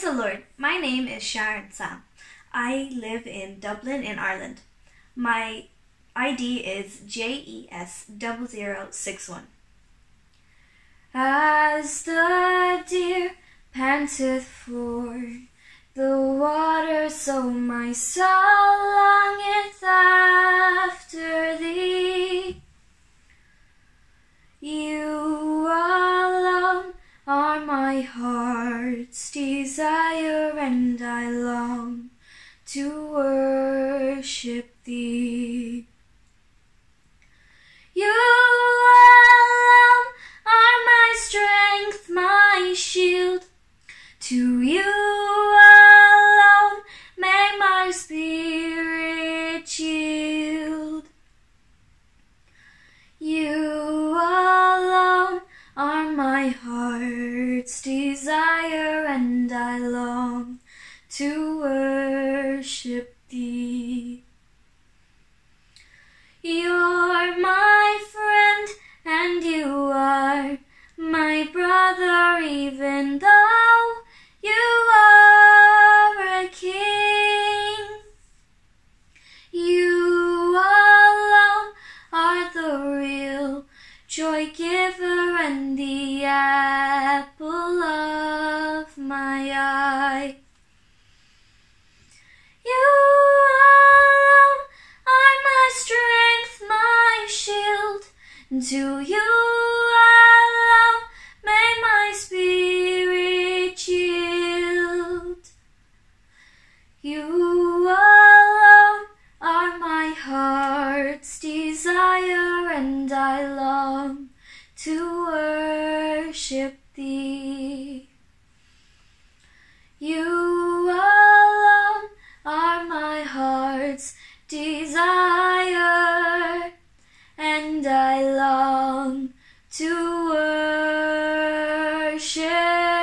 The Lord, my name is Sharon Sam. I live in Dublin in Ireland. My ID is JES0061. As the deer panteth for the water, so my soul longeth after thee. Heart's desire, and I long to worship thee. You alone are my strength, my shield. To you alone may my spirit yield. You alone are my heart's desire, and I long to worship thee. You're my friend, and you are my brother, even though you are a king. You alone are the real joy giver and the apple To you alone may my spirit yield. You alone are my heart's desire, and I long to worship thee. You alone are my heart's desire, I long to worship